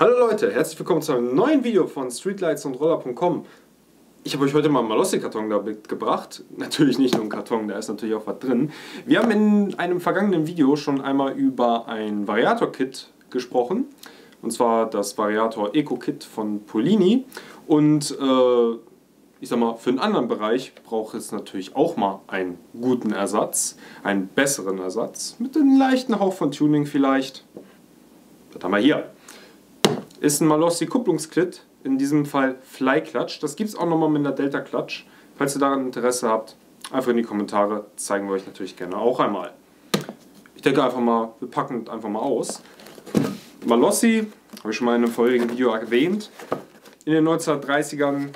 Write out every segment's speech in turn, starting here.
Hallo Leute, herzlich willkommen zu einem neuen Video von Streetlights und Roller.com. Ich habe euch heute mal einen Malossi-Karton da mitgebracht. Natürlich nicht nur ein Karton, da ist natürlich auch was drin. Wir haben in einem vergangenen Video schon einmal über ein Variator-Kit gesprochen. Und zwar das Variator Eco-Kit von Polini. Und äh, ich sag mal, für einen anderen Bereich braucht es natürlich auch mal einen guten Ersatz, einen besseren Ersatz, mit einem leichten Hauch von Tuning vielleicht. Was haben wir hier? Ist ein Malossi Kupplungsklit, in diesem Fall Fly Clutch. Das gibt es auch nochmal mit einer Delta Clutch. Falls ihr daran Interesse habt, einfach in die Kommentare, zeigen wir euch natürlich gerne auch einmal. Ich denke einfach mal, wir packen einfach mal aus. Malossi, habe ich schon mal in einem vorherigen Video erwähnt, in den 1930ern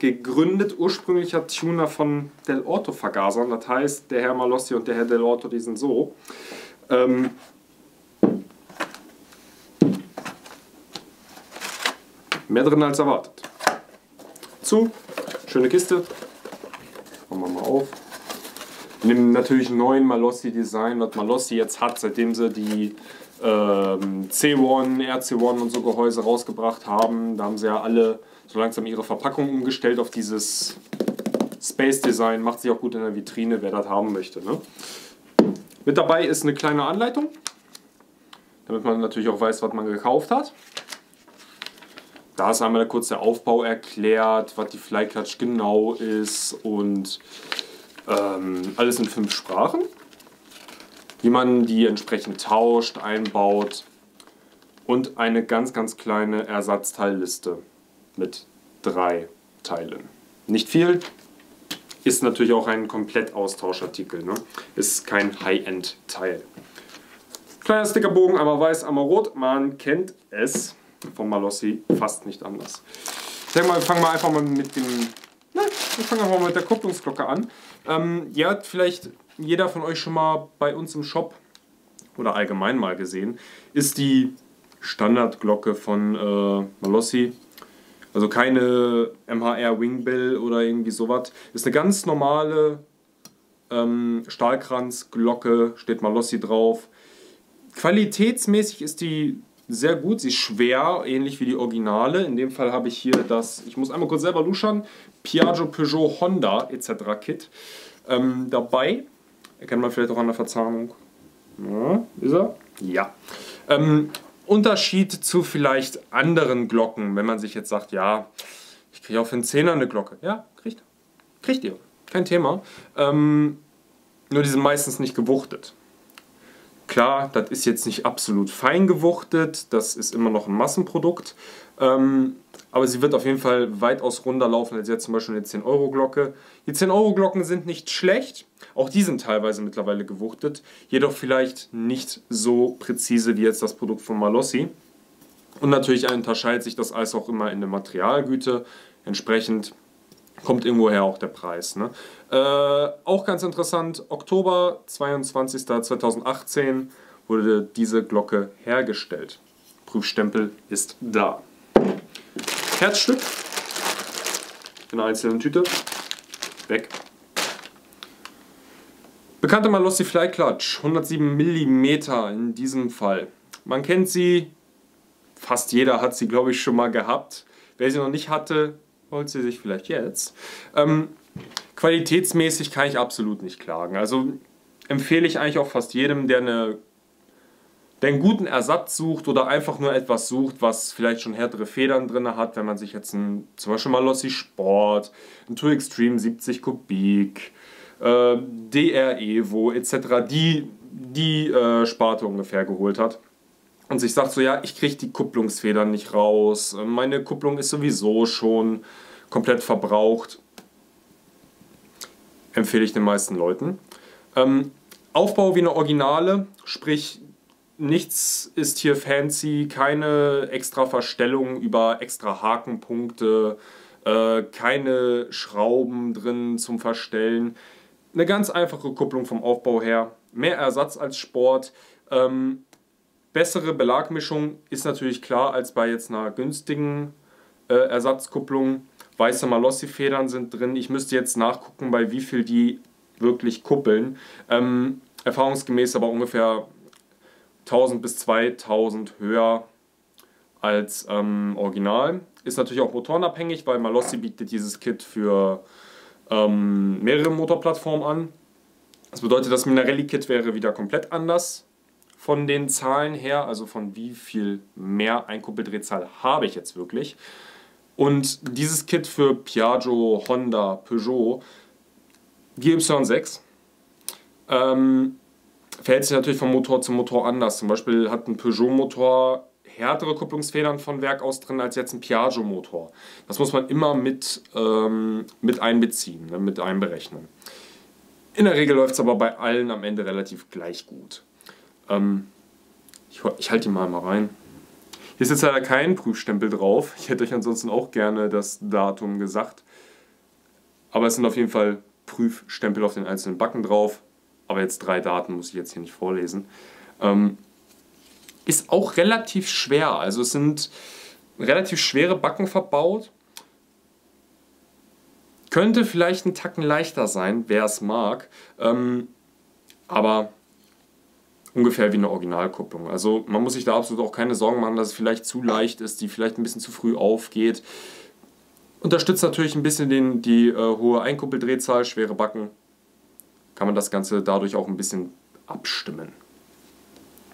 gegründet, ursprünglicher Tuner von Del Orto Vergasern. Das heißt, der Herr Malossi und der Herr Del Orto, die sind so. Ähm, mehr drin als erwartet. Zu, schöne Kiste. Machen wir mal auf. Nehmen natürlich einen neuen Malossi Design, was Malossi jetzt hat, seitdem sie die ähm, C1, RC1 und so Gehäuse rausgebracht haben. Da haben sie ja alle so langsam ihre Verpackung umgestellt auf dieses Space Design. Macht sich auch gut in der Vitrine, wer das haben möchte. Ne? Mit dabei ist eine kleine Anleitung, damit man natürlich auch weiß, was man gekauft hat. Da ist einmal kurz der Aufbau erklärt, was die Flyclutch genau ist und ähm, alles in fünf Sprachen. Wie man die entsprechend tauscht, einbaut und eine ganz, ganz kleine Ersatzteilliste mit drei Teilen. Nicht viel, ist natürlich auch ein Komplettaustauschartikel, ne? ist kein High-End-Teil. Kleiner Stickerbogen, einmal weiß, einmal rot, man kennt es vom Malossi fast nicht anders. Ich denke mal, wir fangen mal einfach mal mit dem, na, wir fangen einfach mal mit der Kupplungsglocke an. Ähm, ihr habt vielleicht jeder von euch schon mal bei uns im Shop oder allgemein mal gesehen, ist die Standardglocke von äh, Malossi also keine MHR Wingbill oder irgendwie sowas. Ist eine ganz normale ähm, Stahlkranzglocke, steht Malossi drauf. Qualitätsmäßig ist die sehr gut, sie ist schwer, ähnlich wie die Originale. In dem Fall habe ich hier das, ich muss einmal kurz selber luschern, Piaggio, Peugeot, Honda etc. Kit ähm, dabei. Erkennt man vielleicht auch an der Verzahnung. Ja, ist er? Ja. Ähm, Unterschied zu vielleicht anderen Glocken, wenn man sich jetzt sagt, ja, ich kriege auch für einen Zehner eine Glocke. Ja, kriegt, kriegt ihr. Kein Thema. Ähm, nur die sind meistens nicht gewuchtet. Klar, das ist jetzt nicht absolut fein gewuchtet, das ist immer noch ein Massenprodukt. Ähm, aber sie wird auf jeden Fall weitaus runder laufen als jetzt zum Beispiel eine 10-Euro-Glocke. Die 10-Euro-Glocken sind nicht schlecht, auch die sind teilweise mittlerweile gewuchtet, jedoch vielleicht nicht so präzise wie jetzt das Produkt von Malossi. Und natürlich unterscheidet sich das alles auch immer in der Materialgüte. Entsprechend kommt irgendwoher auch der Preis. Ne? Äh, auch ganz interessant, Oktober 22. 2018 wurde diese Glocke hergestellt. Prüfstempel ist da. Herzstück in einer einzelnen Tüte. Weg. Bekannte Malossi Fly Clutch, 107 mm in diesem Fall. Man kennt sie, fast jeder hat sie glaube ich schon mal gehabt. Wer sie noch nicht hatte, holt sie sich vielleicht jetzt. Ähm, qualitätsmäßig kann ich absolut nicht klagen. Also empfehle ich eigentlich auch fast jedem, der eine der einen guten Ersatz sucht oder einfach nur etwas sucht, was vielleicht schon härtere Federn drin hat, wenn man sich jetzt ein, zum Beispiel mal Lossi Sport, ein Tour Extreme 70 Kubik, äh, DR Evo etc., die, die äh, Sparte ungefähr geholt hat und sich sagt so, ja, ich kriege die Kupplungsfedern nicht raus, meine Kupplung ist sowieso schon komplett verbraucht, empfehle ich den meisten Leuten. Ähm, Aufbau wie eine Originale, sprich nichts ist hier fancy, keine extra Verstellung über extra Hakenpunkte, äh, keine Schrauben drin zum Verstellen. Eine ganz einfache Kupplung vom Aufbau her, mehr Ersatz als Sport. Ähm, bessere Belagmischung ist natürlich klar als bei jetzt einer günstigen äh, Ersatzkupplung. Weiße Malossi-Federn sind drin. Ich müsste jetzt nachgucken, bei wie viel die wirklich kuppeln. Ähm, erfahrungsgemäß aber ungefähr 1000 bis 2000 höher als ähm, Original. Ist natürlich auch motorenabhängig, weil Malossi bietet dieses Kit für ähm, mehrere Motorplattformen an. Das bedeutet, das Minarelli-Kit wäre wieder komplett anders von den Zahlen her, also von wie viel mehr Einkuppeldrehzahl habe ich jetzt wirklich. Und dieses Kit für Piaggio, Honda, Peugeot, die Y6, ähm, verhält sich natürlich von Motor zu Motor anders. Zum Beispiel hat ein Peugeot-Motor härtere Kupplungsfedern von Werk aus drin als jetzt ein Piaggio-Motor. Das muss man immer mit, ähm, mit einbeziehen, ne, mit einberechnen. In der Regel läuft es aber bei allen am Ende relativ gleich gut. Ähm, ich, ich halte die mal mal rein. Hier ist jetzt leider kein Prüfstempel drauf. Ich hätte euch ansonsten auch gerne das Datum gesagt. Aber es sind auf jeden Fall Prüfstempel auf den einzelnen Backen drauf. Aber jetzt drei Daten muss ich jetzt hier nicht vorlesen. Ähm, ist auch relativ schwer. Also es sind relativ schwere Backen verbaut. Könnte vielleicht ein Tacken leichter sein, wer es mag. Ähm, aber ungefähr wie eine Originalkupplung. Also man muss sich da absolut auch keine Sorgen machen, dass es vielleicht zu leicht ist, die vielleicht ein bisschen zu früh aufgeht. Unterstützt natürlich ein bisschen den, die äh, hohe Einkuppeldrehzahl, schwere Backen. Kann man das Ganze dadurch auch ein bisschen abstimmen.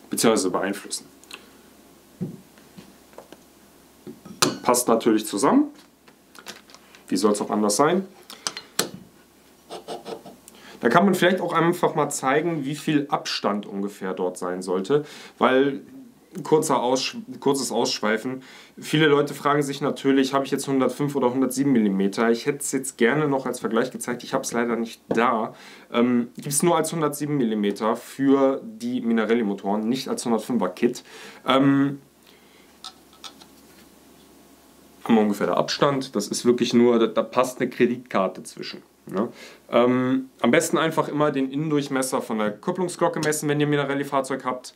Beziehungsweise beeinflussen. Passt natürlich zusammen. Wie soll es auch anders sein? Da kann man vielleicht auch einfach mal zeigen, wie viel Abstand ungefähr dort sein sollte, weil kurzer Aus, kurzes Ausschweifen. Viele Leute fragen sich natürlich, habe ich jetzt 105 oder 107 mm? Ich hätte es jetzt gerne noch als Vergleich gezeigt, ich habe es leider nicht da. Ähm, Gibt es nur als 107 mm für die Minarelli-Motoren, nicht als 105er Kit. Ähm, haben wir ungefähr der Abstand. Das ist wirklich nur, da, da passt eine Kreditkarte zwischen. Ne? Ähm, am besten einfach immer den Innendurchmesser von der Kupplungsglocke messen, wenn ihr Minarelli-Fahrzeug habt.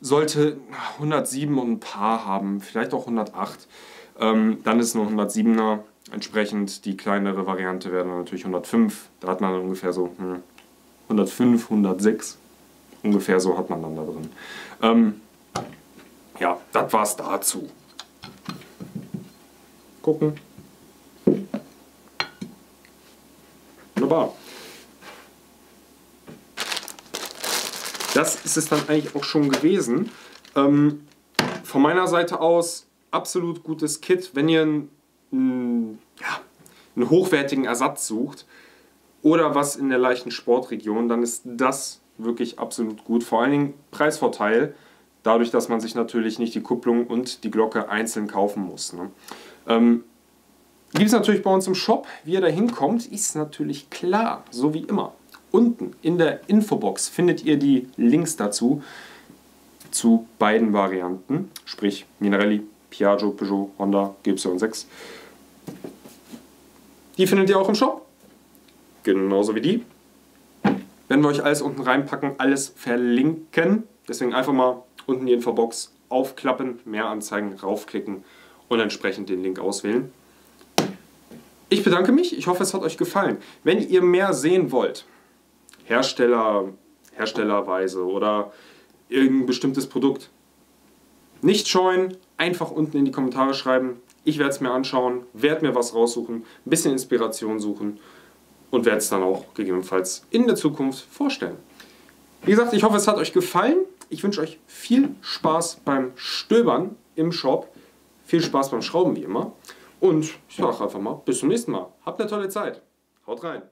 Sollte 107 und ein paar haben, vielleicht auch 108. Ähm, dann ist nur 107er. Entsprechend die kleinere Variante wäre dann natürlich 105. Da hat man dann ungefähr so hm, 105, 106. Ungefähr so hat man dann da drin. Ähm, ja, das war's dazu gucken. Wunderbar. Das ist es dann eigentlich auch schon gewesen. Ähm, von meiner Seite aus absolut gutes Kit, wenn ihr einen, ja, einen hochwertigen Ersatz sucht oder was in der leichten Sportregion, dann ist das wirklich absolut gut. Vor allen Dingen Preisvorteil, dadurch, dass man sich natürlich nicht die Kupplung und die Glocke einzeln kaufen muss. Ne? Ähm, Gibt es natürlich bei uns im Shop. Wie ihr da hinkommt, ist natürlich klar, so wie immer. Unten in der Infobox findet ihr die Links dazu, zu beiden Varianten, sprich Minarelli, Piaggio, Peugeot, Honda, GY6. Die findet ihr auch im Shop, genauso wie die. Wenn wir euch alles unten reinpacken, alles verlinken. Deswegen einfach mal unten die Infobox aufklappen, mehr Anzeigen raufklicken und entsprechend den Link auswählen. Ich bedanke mich, ich hoffe es hat euch gefallen. Wenn ihr mehr sehen wollt, Hersteller, Herstellerweise oder irgendein bestimmtes Produkt, nicht scheuen, einfach unten in die Kommentare schreiben. Ich werde es mir anschauen, werde mir was raussuchen, ein bisschen Inspiration suchen und werde es dann auch gegebenenfalls in der Zukunft vorstellen. Wie gesagt, ich hoffe es hat euch gefallen. Ich wünsche euch viel Spaß beim Stöbern im Shop. Viel Spaß beim Schrauben wie immer. Und ich sage einfach mal, bis zum nächsten Mal. Habt eine tolle Zeit. Haut rein.